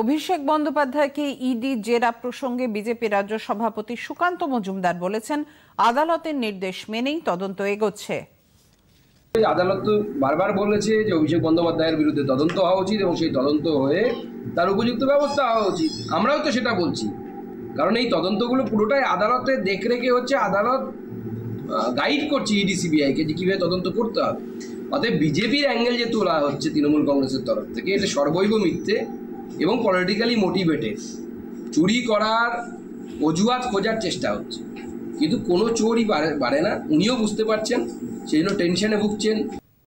অভিষেক বন্দ্যোপাধ্যায়কে ইডি জেরা প্রসঙ্গে বিজেপি রাজ্য সভাপতি সুকান্ত মজুমদার বলেছেন, আদালতের নির্দেশ মেনেই তদন্ত এগোচ্ছে। আদালত বারবার বলেছে যে অভিষেক বন্দ্যোপাধ্যায়ের বিরুদ্ধে তদন্ত হওয়া উচিত এবং সেই তদন্ত হয়ে তার উপযুক্ত ব্যবস্থা হওয়া উচিত। আমরাও তো সেটা বলছি। কারণ এই তদন্তগুলো পুরোটাই আদালতের দেখরেখে হচ্ছে, আদালত গাইড করছে ইডি সিবিআইকে যে কীভাবে তদন্ত করতে হবে। অতএব বিজেপির অ্যাঙ্গেল যে তোলা হচ্ছে তৃণমূল কংগ্রেসের তরফ থেকে, এটা সর্বৈব মিথ্যে। এবং পলিটিক্যালি মোটিভেটেড চুরি করার অজুহাত খোঁজার চেষ্টা হচ্ছে। কিন্তু কোনো চোরই বাড়ে না। উনিও বুঝতে পারছেন, সেই জন্য টেনশনে ভুগছেন।